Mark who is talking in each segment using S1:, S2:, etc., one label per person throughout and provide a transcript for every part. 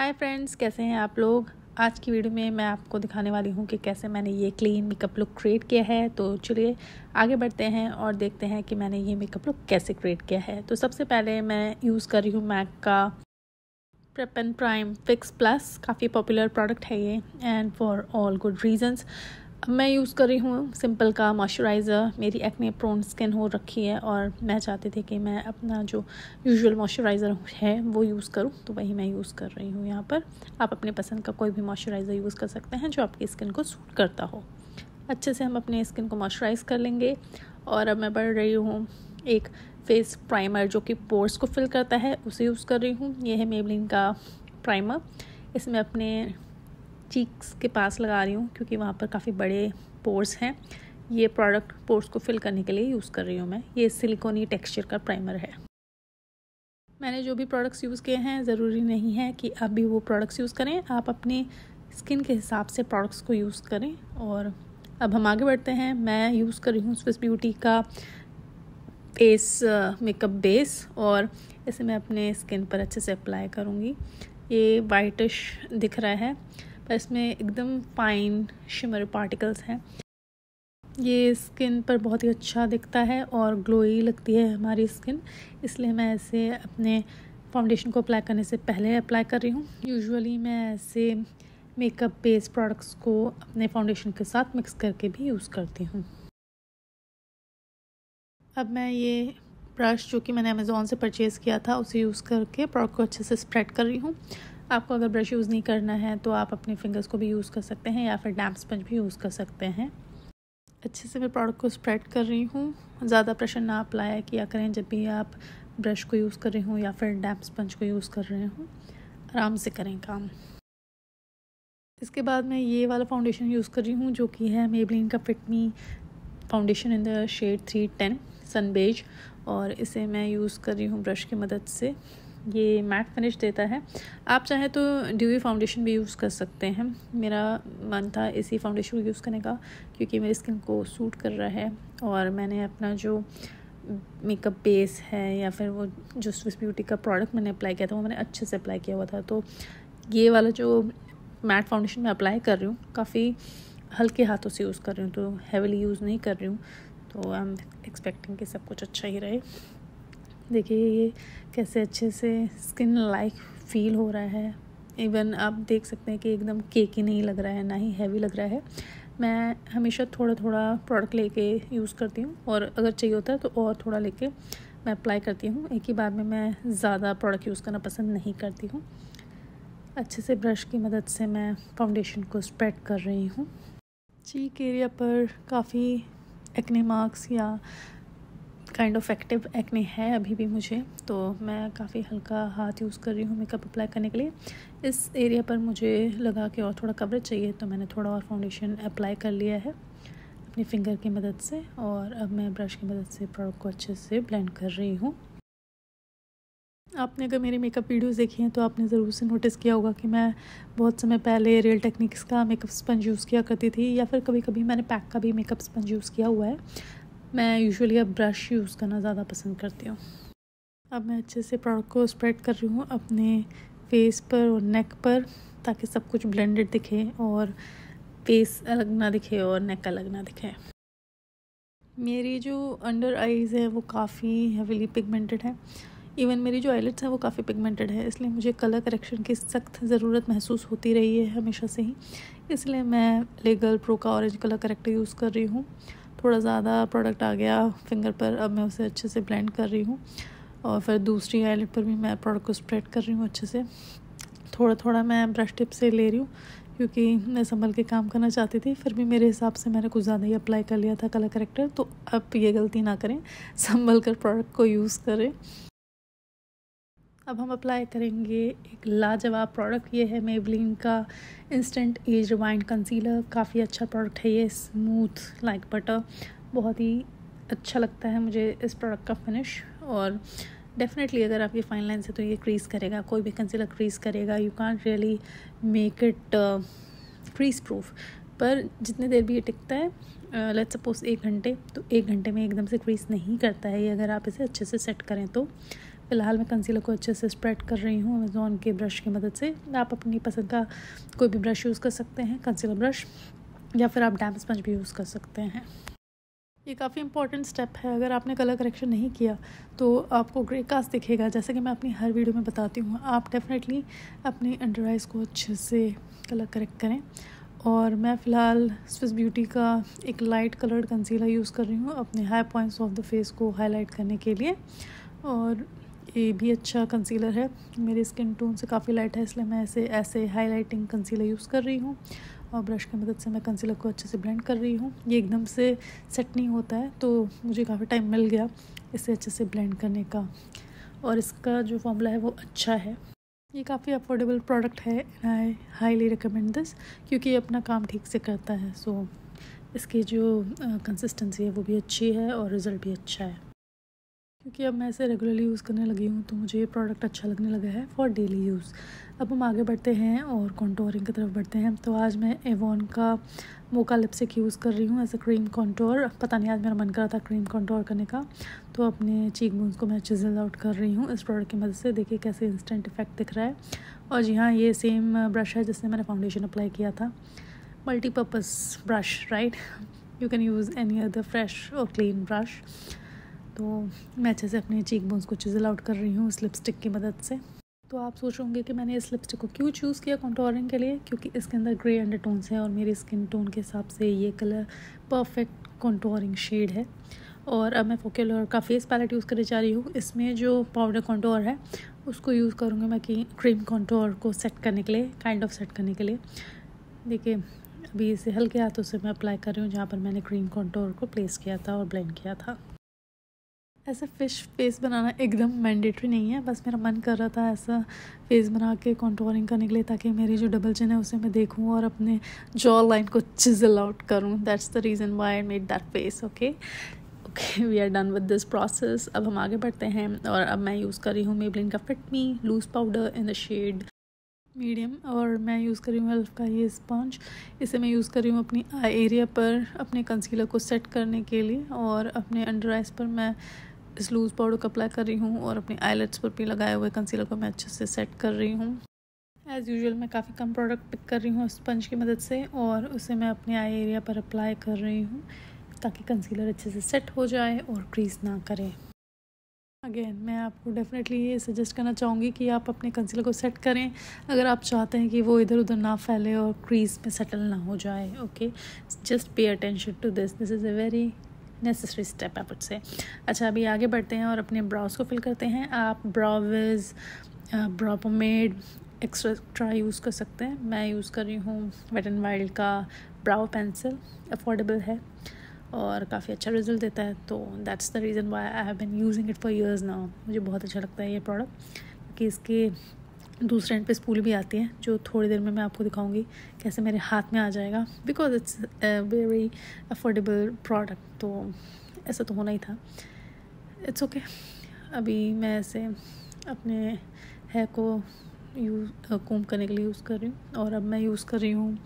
S1: Hi friends, कैसे हैं आप लोग? आज की वीडियो में मैं आपको दिखाने वाली हूँ कि कैसे मैंने ये क्लीन मेकअप लुक क्रिएट किया है। तो चलिए आगे बढ़ते हैं और देखते हैं कि मैंने ये मेकअप लुक कैसे क्रिएट किया है। तो सबसे पहले मैं यूज़ कर रही हूँ मैक का prep and prime fix plus काफ़ी पॉपुलर प्रोडक्ट है ये and for all good reasons मैं यूज़ कर रही हूँ सिंपल का मॉइस्चराइज़र मेरी एक्ने प्रोन स्किन हो रखी है और मैं चाहती थी कि मैं अपना जो यूजुअल मॉइस्चराइज़र है वो यूज़ करूँ तो वही मैं यूज़ कर रही हूँ यहाँ पर. आप अपने पसंद का कोई भी मॉइस्चराइज़र यूज़ कर सकते हैं जो आपकी स्किन को सूट करता हो. अच्छे से हम अपने स्किन को मॉइस्चराइज़ कर लेंगे और अब मैं बढ़ रही हूँ एक फेस प्राइमर जो कि पोर्स को फिल करता है, उसे यूज़ कर रही हूँ. यह है मेबलिन का प्राइमर इसमें अपने चीक्स के पास लगा रही हूँ क्योंकि वहाँ पर काफ़ी बड़े पोर्स हैं। ये प्रोडक्ट पोर्स को फिल करने के लिए यूज़ कर रही हूँ मैं। ये सिलिकॉनी टेक्सचर का प्राइमर है। मैंने जो भी प्रोडक्ट्स यूज़ किए हैं, ज़रूरी नहीं है कि आप भी वो प्रोडक्ट्स यूज़ करें। आप अपनी स्किन के हिसाब से प्रोडक्ट्स को यूज़ करें। और अब हम आगे बढ़ते हैं। मैं यूज़ कर रही हूँ स्विस ब्यूटी का फेस, मेकअप बेस और इसे मैं अपने स्किन पर अच्छे से अप्लाई करूँगी। ये वाइटिश दिख रहा है। इसमें एकदम फाइन शिमर पार्टिकल्स हैं। ये स्किन पर बहुत ही अच्छा दिखता है और ग्लोई लगती है हमारी स्किन इसलिए मैं ऐसे अपने फाउंडेशन को अप्लाई करने से पहले अप्लाई कर रही हूँ। यूजुअली मैं ऐसे मेकअप बेस प्रोडक्ट्स को अपने फाउंडेशन के साथ मिक्स करके भी यूज़ करती हूँ। अब मैं ये ब्रश जो कि मैंने अमेज़ोन से परचेज़ किया था, उसे यूज़ करके प्रोडक्ट को अच्छे से स्प्रेड कर रही हूँ। आपको अगर ब्रश यूज़ नहीं करना है तो आप अपने फिंगर्स को भी यूज़ कर सकते हैं या फिर डैम्प स्पंज भी यूज़ कर सकते हैं। अच्छे से मैं प्रोडक्ट को स्प्रेड कर रही हूँ। ज़्यादा प्रेशर ना अप्लाई किया करें जब भी आप ब्रश को यूज़ कर रहे हों या फिर डैम्प स्पंज को यूज़ कर रहे हों। आराम से करें काम। इसके बाद मैं ये वाला फाउंडेशन यूज़ कर रही हूँ, जो कि है मेबलिन का Fit Me foundation in the shade three ten sun beige और इसे मैं यूज़ कर रही हूँ ब्रश की मदद से। ये मैट फिनिश देता है। आप चाहें तो ड्यूई फाउंडेशन भी यूज़ कर सकते हैं। मेरा मन था इसी फाउंडेशन को यूज़ करने का, क्योंकि मेरी स्किन को सूट कर रहा है। और मैंने अपना जो मेकअप बेस है या फिर वो जो स्विस ब्यूटी का प्रोडक्ट मैंने अप्लाई किया था, वो मैंने अच्छे से अप्लाई किया हुआ था। तो ये वाला जो मैट फाउंडेशन मैं अप्लाई कर रही हूँ, काफ़ी हल्के हाथों से यूज़ कर रही हूँ तो हैवीली यूज़ नहीं कर रही हूँ। तो आई एम एक्सपेक्टिंग कि सब कुछ अच्छा ही रहे। देखिए, ये कैसे अच्छे से स्किन लाइक फील हो रहा है। इवन आप देख सकते हैं कि एकदम केकी नहीं लग रहा है, ना ही हैवी लग रहा है। मैं हमेशा थोड़ा थोड़ा प्रोडक्ट लेके यूज़ करती हूँ और अगर चाहिए होता है तो और थोड़ा लेके मैं अप्लाई करती हूँ। एक ही बार में मैं ज़्यादा प्रोडक्ट यूज़ करना पसंद नहीं करती हूँ। अच्छे से ब्रश की मदद से मैं फाउंडेशन को स्प्रेड कर रही हूँ। चीक एरिया पर काफ़ी एक्ने मार्क्स या काइंड ऑफ़ एक्टिव एक्ने है अभी भी मुझे तो मैं काफ़ी हल्का हाथ यूज़ कर रही हूँ मेकअप अप्लाई करने के लिए। इस एरिया पर मुझे लगा कि और थोड़ा कवरेज चाहिए तो मैंने थोड़ा और फाउंडेशन अप्लाई कर लिया है, अपनी फिंगर की मदद से, और अब मैं ब्रश की मदद से प्रोडक्ट को अच्छे से ब्लेंड कर रही हूँ। आपने अगर मेरी मेकअप वीडियोस देखी हैं तो आपने ज़रूर से नोटिस किया होगा कि मैं बहुत समय पहले रियल टेक्निक्स का मेकअप स्पंज यूज़ किया करती थी, या फिर कभी कभी मैंने पैक का भी मेकअप स्पंज यूज़ किया हुआ है। मैं यूजुअली अब ब्रश यूज़ करना ज़्यादा पसंद करती हूँ। अब मैं अच्छे से प्रोडक्ट को स्प्रेड कर रही हूँ अपने फेस पर और नेक पर, ताकि सब कुछ ब्लेंडेड दिखे और फेस अलग ना दिखे और नेक अलग ना दिखे। मेरी जो अंडर आईज़ है, वो काफ़ी हेविली पिगमेंटेड है। इवन मेरी जो आईलेट्स हैं, वो काफ़ी पिगमेंटेड है, इसलिए मुझे कलर करेक्शन की सख्त ज़रूरत महसूस होती रही है हमेशा से ही। इसलिए मैं लेगल प्रो का ऑरेंज कलर करेक्टर यूज़ कर रही हूँ। थोड़ा ज़्यादा प्रोडक्ट आ गया फिंगर पर, अब मैं उसे अच्छे से ब्लेंड कर रही हूँ। और फिर दूसरी आईलेट पर भी मैं प्रोडक्ट को स्प्रेड कर रही हूँ अच्छे से। थोड़ा थोड़ा मैं ब्रश टिप से ले रही हूँ, क्योंकि मैं संभल के काम करना चाहती थी, फिर भी मेरे हिसाब से मैंने कुछ ज़्यादा ही अप्लाई कर लिया था कलर करेक्टर तो अब ये गलती ना करें। संभल कर प्रोडक्ट को यूज़ करें। अब हम अप्लाई करेंगे एक लाजवाब प्रोडक्ट ये है मेवलिन का इंस्टेंट एज रिवाइंड कंसीलर काफ़ी अच्छा प्रोडक्ट है ये स्मूथ लाइक बटर बहुत ही अच्छा लगता है मुझे इस प्रोडक्ट का फिनिश और डेफिनेटली अगर आप ये फाइन लाइन से तो ये क्रीज़ करेगा, कोई भी कंसीलर क्रीज़ करेगा। You can't really make it crease proof पर जितनी देर भी ये टिकता है लेट सपोज़ एक घंटे तो एक घंटे में एकदम से क्रीज नहीं करता है ये। अगर आप इसे अच्छे से सेट करें तो फ़िलहाल मैं कंसीलर को अच्छे से स्प्रेड कर रही हूँ अमेज़ोन के ब्रश की मदद से। आप अपनी पसंद का कोई भी ब्रश यूज़ कर सकते हैं कंसीलर ब्रश या फिर आप डैम स्पंज भी यूज़ कर सकते हैं। ये काफ़ी इंपॉर्टेंट स्टेप है। अगर आपने कलर करेक्शन नहीं किया तो आपको ग्रे कास्ट दिखेगा। जैसे कि मैं अपनी हर वीडियो में बताती हूँ, आप डेफिनेटली अपने अंडर आइज़ को अच्छे से कलर करेक्ट करें। और मैं फ़िलहाल स्विस ब्यूटी का एक लाइट कलर्ड कंसीलर यूज़ कर रही हूँ अपने high points of the face को हाईलाइट करने के लिए। और ये भी अच्छा कंसीलर है। मेरी स्किन टोन से काफ़ी लाइट है इसलिए मैं ऐसे ऐसे हाईलाइटिंग कंसीलर यूज़ कर रही हूँ और ब्रश की मदद से मैं कंसीलर को अच्छे से ब्लेंड कर रही हूँ। ये एकदम से सेट नहीं होता है तो मुझे काफ़ी टाइम मिल गया इसे अच्छे से ब्लेंड करने का और इसका जो फॉर्मूला है वो अच्छा है। ये काफ़ी अफोर्डेबल प्रोडक्ट है आई हाईली रिकमेंड दिस क्योंकि ये अपना काम ठीक से करता है। सो so, इसकी जो कंसिस्टेंसी है वो भी अच्छी है और रिज़ल्ट भी अच्छा है। क्योंकि अब मैं इसे रेगुलरली यूज़ करने लगी हूँ तो मुझे ये प्रोडक्ट अच्छा लगने लगा है फॉर डेली यूज़ अब हम आगे बढ़ते हैं और कॉन्टोरिंग की तरफ़ बढ़ते हैं। तो आज मैं एवॉन का मोका लिपस्टिक यूज़ कर रही हूँ एज अ क्रीम कॉन्टोर पता नहीं, आज मेरा मन कर रहा था क्रीम कॉन्टोर करने का। तो अपने चीक बोन्स को मैं चिजल आउट कर रही हूँ इस प्रोडक्ट की मदद से। देखिए कैसे इंस्टेंट इफ़ेक्ट दिख रहा है। और जी हाँ ये सेम ब्रश है जिससे मैंने फाउंडेशन अप्लाई किया था। Multipurpose brush right you can use any other fresh और क्लीन ब्रश तो मैं अच्छे से अपने चीक बोन्स को चिजल आउट कर रही हूँ इस लिपस्टिक की मदद से। तो आप सोच रहे होंगे कि मैंने इस लिपस्टिक को क्यों चूज़ किया कॉन्टोरिंग के लिए? क्योंकि इसके अंदर ग्रे अंडर टोन्स हैं और मेरी स्किन टोन के हिसाब से ये कलर परफेक्ट कॉन्टोरिंग शेड है। और अब मैं फोकेलर का फेस पैलेट यूज़ करने जा रही हूँ। इसमें जो पाउडर कॉन्टोर है, उसको यूज़ करूँगी मैं कि क्रीम कॉन्टोर को सेट करने के लिए काइंड ऑफ़ सेट करने के लिए। देखिए, अभी इसे हल्के हाथों से मैं अप्लाई कर रही हूँ जहाँ पर मैंने क्रीम कॉन्टोर को प्लेस किया था और ब्लेंड किया था। ऐसा फ़िश फेस बनाना एकदम मैंडेटरी नहीं है। बस मेरा मन कर रहा था ऐसा फेस बना के कॉन्टोरिंग करने के लिए ताकि मेरी जो डबल चिन है उसे मैं देखूँ और अपने जॉ लाइन को चिजल आउट करूँ। That's the reason why I made that face okay okay we are done with this process अब हम आगे बढ़ते हैं और अब मैं यूज़ कर रही हूँ मेबलिन का Fit Me loose powder in the shade medium और मैं यूज़ कर रही हूँ एल्फ का ये स्पंज इसे मैं यूज़ कर रही हूँ अपनी आई एरिया पर, अपने कंसीलर को सेट करने के लिए और अपने अंडर आइज़ पर मैं इस लूज़ पाउडर को अप्लाई कर रही हूँ और अपने आईलेट्स पर भी लगाए हुए कंसीलर को मैं अच्छे से सेट कर रही हूँ। एज़ यूजल मैं काफ़ी कम प्रोडक्ट पिक कर रही हूँ स्पंज की मदद से और उसे मैं अपने आई एरिया पर अप्लाई कर रही हूँ ताकि कंसीलर अच्छे से सेट हो जाए और क्रीज ना करे। अगेन मैं आपको डेफिनेटली ये सजेस्ट करना चाहूँगी कि आप अपने कंसीलर को सेट करें। अगर आप चाहते हैं कि वो इधर उधर ना फैले और क्रीज में सेटल ना हो जाए okay just pay attention to this this is a very necessary step है वुड से अच्छा अभी आगे बढ़ते हैं और अपने ब्राउज को फिल करते हैं। आप brows brow pomade extra use कर सकते हैं। मैं यूज़ कर रही हूँ वेट एंड वाइल्ड का ब्राउ पेंसिल अफोर्डेबल है और काफ़ी अच्छा रिज़ल्ट देता है। तो that's the reason why I have been using it for years now मुझे बहुत अच्छा लगता है ये प्रोडक्ट क्योंकि इसके दूसरे एंड पे स्पूल भी आती है, जो थोड़ी देर में मैं आपको दिखाऊँगी कैसे मेरे हाथ में आ जाएगा। Because it's very affordable product तो ऐसा तो होना ही था। It's okay okay. अभी मैं ऐसे अपने हेयर को यूज़ कोम करने के लिए यूज़ कर रही हूँ, और अब मैं यूज़ कर रही हूँ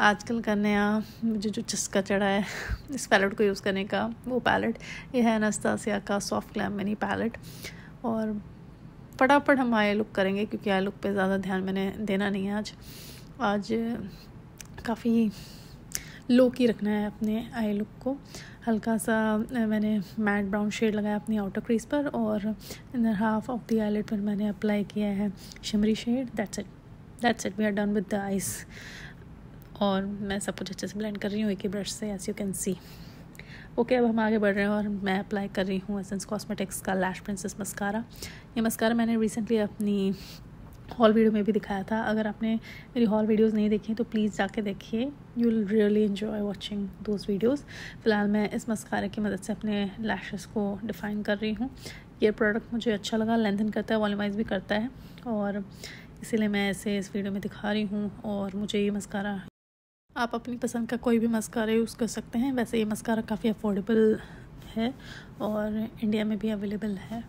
S1: आजकल का नया, मुझे जो चस्का चढ़ा है, इस पैलेट को यूज़ करने का, वो पैलेट ये है नस्तासिया का सॉफ्ट ग्लैम मिनी पैलेट और फटाफट हम आई लुक करेंगे, क्योंकि आई लुक पे ज़्यादा ध्यान मैंने देना नहीं है आज। आज काफ़ी लो की रखना है अपने आई लुक को। हल्का सा मैंने मैट ब्राउन शेड लगाया अपनी आउटर क्रीज पर और inner half of the eyelid पर मैंने अप्लाई किया है shimmery shade that's it that's it we are done with the eyes और मैं सब कुछ अच्छे से ब्लेंड कर रही हूँ, एक ही ब्रश से as you can see okay अब हम आगे बढ़ रहे हैं और मैं अप्लाई कर रही हूँ एसेंस कॉस्मेटिक्स का लैश प्रिंसेस मस्कारा ये मस्कारा मैंने रिसेंटली अपनी हॉल वीडियो में भी दिखाया था। अगर आपने मेरी हॉल वीडियोस नहीं देखी तो प्लीज़ जाके देखिए। You will really enjoy watching those videos फ़िलहाल मैं इस मस्कारे की मदद से अपने लैशेस को डिफ़ाइन कर रही हूँ। ये प्रोडक्ट मुझे अच्छा लगा लेंथन करता है वॉलीमाइज भी करता है। और इसीलिए मैं इसे इस वीडियो में दिखा रही हूँ और मुझे ये मस्कारा आप अपनी पसंद का कोई भी मस्कारा यूज़ कर सकते हैं। वैसे ये मस्कारा काफ़ी अफोर्डेबल है और इंडिया में भी अवेलेबल है।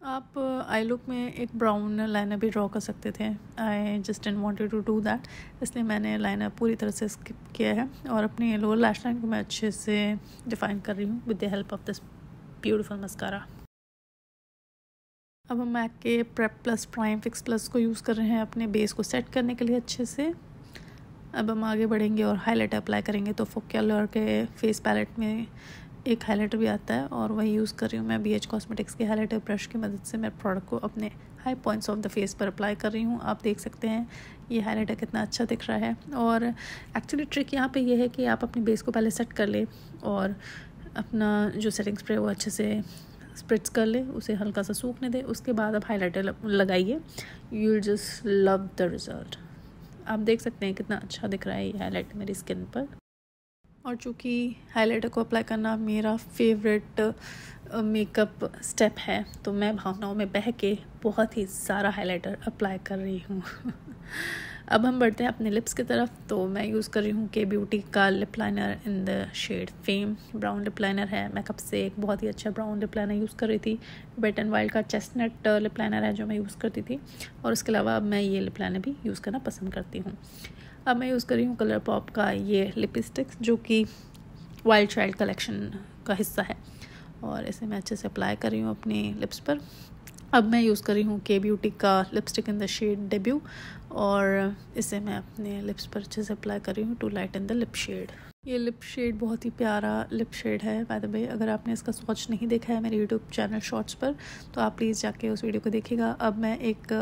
S1: आप आई लुक में एक ब्राउन लाइनर भी ड्रॉ कर सकते थे। I just and wanted to do that इसलिए मैंने लाइनर पूरी तरह से स्किप किया है और अपनी लोअर लैश लाइन को मैं अच्छे से डिफ़ाइन कर रही हूँ with the help of this beautiful mascara अब हम मैक के prep plus prime fix plus को यूज़ कर रहे हैं अपने बेस को सेट करने के लिए अच्छे से। अब हम आगे बढ़ेंगे और हाईलाइट अप्लाई करेंगे तो फोक्यालर के फेस पैलेट में एक हाईलाइटर भी आता है और वही यूज़ कर रही हूँ मैं बी एच कॉस्मेटिक्स के हाईलाइटर ब्रश की मदद से। मैं प्रोडक्ट को अपने high points of the face पर अप्लाई कर रही हूँ। आप देख सकते हैं ये हाईलाइटर कितना अच्छा दिख रहा है। और एक्चुअली ट्रिक यहाँ पे ये है कि आप अपनी बेस को पहले सेट कर ले और अपना जो सेटिंग स्प्रे वो अच्छे से स्प्रिट्स कर ले, उसे हल्का सा सूखने दे। उसके बाद आप हाईलाइटर लगाइए। You just love the result आप देख सकते हैं कितना अच्छा दिख रहा है ये हाईलाइट मेरी स्किन पर। और चूँकि हाईलाइटर को अप्लाई करना मेरा फेवरेट मेकअप स्टेप है तो मैं भावनाओं में बह के बहुत ही सारा हाईलाइटर अप्लाई कर रही हूँ। अब हम बढ़ते हैं अपने लिप्स की तरफ़ तो मैं यूज़ कर रही हूँ के ब्यूटी का lip liner in the shade fame brown lip liner है। मेकअप से एक बहुत ही अच्छा ब्राउन लिप लाइनर यूज़ कर रही थी। वेट एंड वाइल्ड का चेस्टनट लिप लाइनर है जो मैं यूज़ करती थी। और उसके अलावा अब मैं ये लिप लाइनर भी यूज़ करना पसंद करती हूँ। अब मैं यूज़ कर रही हूँ कलर पॉप का ये लिपस्टिक जो कि वाइल्ड चाइल्ड कलेक्शन का हिस्सा है। और इसे मैं अच्छे से अप्लाई कर रही हूँ अपने लिप्स पर। अब मैं यूज़ कर रही हूँ के ब्यूटी का lipstick in the shade debut और इसे मैं अपने लिप्स पर अच्छे से अप्लाई कर रही हूँ too light in the lip shade ये लिप शेड बहुत ही प्यारा लिप शेड है. बाय द वे अगर आपने इसका स्वॉच नहीं देखा है मेरे यूट्यूब चैनल शॉर्ट्स पर तो आप प्लीज़ जाके उस वीडियो को देखिएगा. अब मैं एक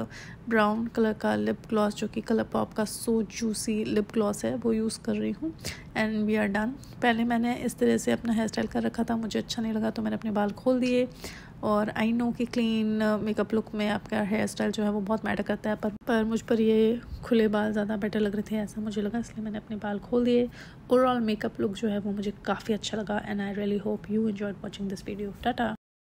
S1: ब्राउन कलर का लिप ग्लॉस जो कि कलर पॉप का सो जूसी लिप ग्लॉस है, वो यूज़ कर रही हूँ. एंड वी आर डन पहले मैंने इस तरह से अपना हेयर स्टाइल कर रखा था. मुझे अच्छा नहीं लगा तो मैंने अपने बाल खोल दिए. और आई नो कि क्लीन मेकअप लुक में आपका हेयर स्टाइल जो है वो बहुत मैटर करता है, पर पर मुझ पर ये खुले बाल ज़्यादा बेटर लग रहे थे ऐसा मुझे लगा, इसलिए मैंने अपने बाल खोल दिए। ओवरऑल मेकअप लुक जो है वो मुझे काफ़ी अच्छा लगा and I really hope you enjoyed watching this video Tata